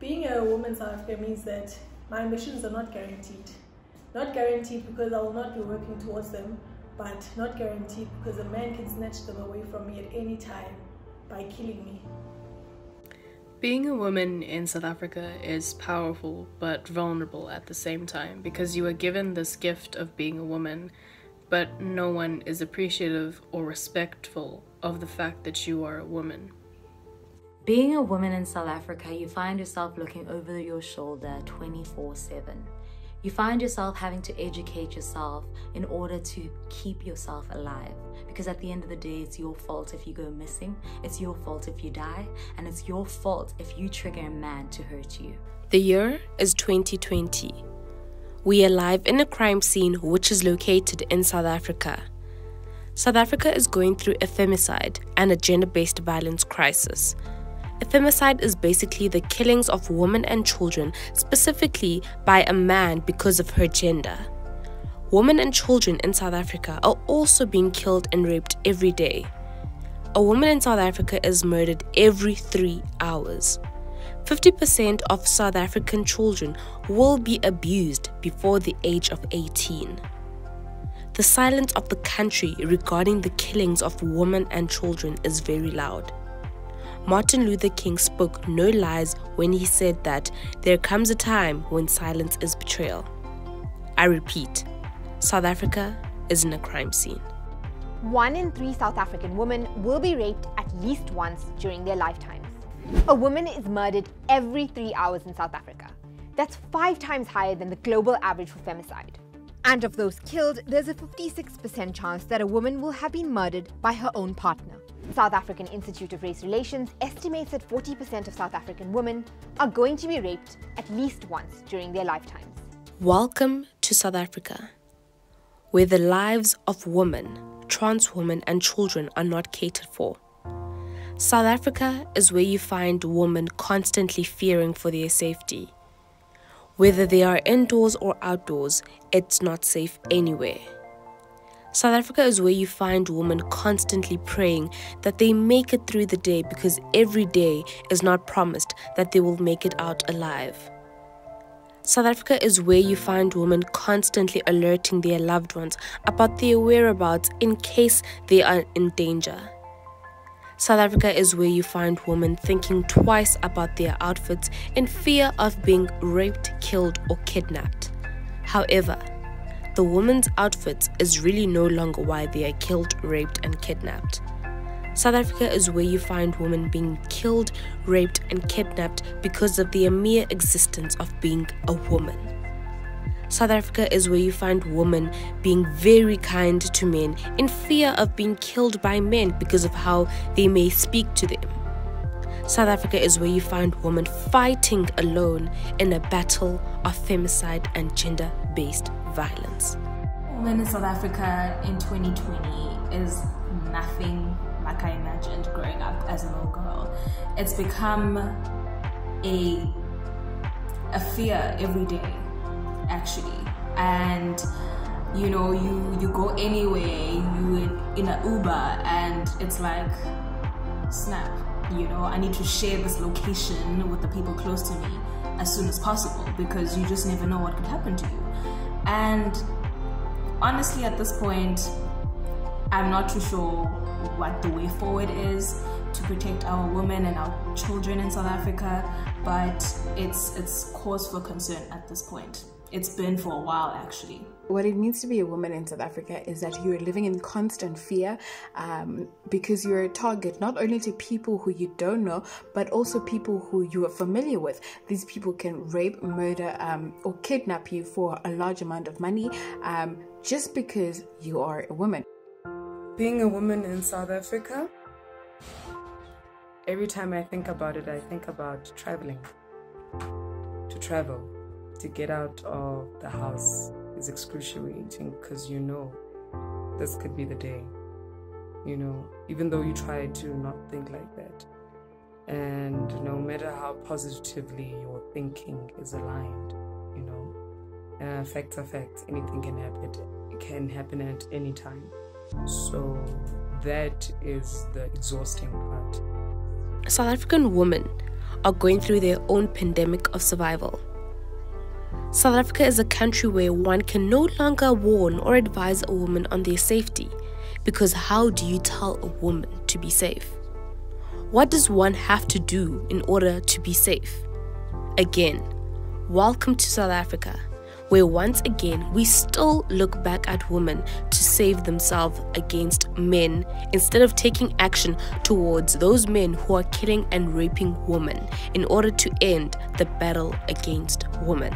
Being a woman in South Africa means that my ambitions are not guaranteed. Not guaranteed because I will not be working towards them, but not guaranteed because a man can snatch them away from me at any time by killing me. Being a woman in South Africa is powerful but vulnerable at the same time because you are given this gift of being a woman, but no one is appreciative or respectful of the fact that you are a woman. Being a woman in South Africa, you find yourself looking over your shoulder 24 7. You find yourself having to educate yourself in order to keep yourself alive. Because at the end of the day, it's your fault if you go missing, it's your fault if you die, and it's your fault if you trigger a man to hurt you. The year is 2020. We are live in a crime scene which is located in South Africa. South Africa is going through a femicide and a gender based violence crisis. Femicide is basically the killings of women and children, specifically by a man because of her gender. Women and children in South Africa are also being killed and raped every day. A woman in South Africa is murdered every three hours. 50% of South African children will be abused before the age of 18. The silence of the country regarding the killings of women and children is very loud. Martin Luther King spoke no lies when he said that there comes a time when silence is betrayal. I repeat, South Africa is in a crime scene. One in three South African women will be raped at least once during their lifetimes. A woman is murdered every three hours in South Africa. That's five times higher than the global average for femicide. And of those killed, there's a 56% chance that a woman will have been murdered by her own partner. South African Institute of Race Relations estimates that 40% of South African women are going to be raped at least once during their lifetimes. Welcome to South Africa, where the lives of women, trans women, and children are not catered for. South Africa is where you find women constantly fearing for their safety. Whether they are indoors or outdoors, it's not safe anywhere. South Africa is where you find women constantly praying that they make it through the day because every day is not promised that they will make it out alive. South Africa is where you find women constantly alerting their loved ones about their whereabouts in case they are in danger. South Africa is where you find women thinking twice about their outfits in fear of being raped, killed, or kidnapped. However, the woman's outfit is really no longer why they are killed, raped, and kidnapped. South Africa is where you find women being killed, raped, and kidnapped because of their mere existence of being a woman. South Africa is where you find women being very kind to men in fear of being killed by men because of how they may speak to them. South Africa is where you find women fighting alone in a battle of femicide and gender based violence. Women in South Africa in 2020 is nothing like I imagined growing up as a little girl. It's become a a fear every day, actually, and you know you you go anywhere you in, an Uber and it's like snap you know i need to share this location with the people close to me as soon as possible because you just never know what could happen to you. And honestly at this point i'm not too sure what the way forward is to protect our women and our children in south africa but it's it's cause for concern at this point it's been for a while actually what it means to be a woman in South Africa is that you're living in constant fear um, because you're a target not only to people who you don't know, but also people who you are familiar with. These people can rape, murder, um, or kidnap you for a large amount of money um, just because you are a woman. Being a woman in South Africa, every time I think about it, I think about traveling. To travel, to get out of the house is excruciating because you know this could be the day. You know, even though you try to not think like that. And no matter how positively your thinking is aligned, you know, uh, facts are facts. Anything can happen. It can happen at any time. So that is the exhausting part. South African women are going through their own pandemic of survival. South Africa is a country where one can no longer warn or advise a woman on their safety because how do you tell a woman to be safe? What does one have to do in order to be safe? Again, welcome to South Africa, where once again we still look back at women to save themselves against men instead of taking action towards those men who are killing and raping women in order to end the battle against women.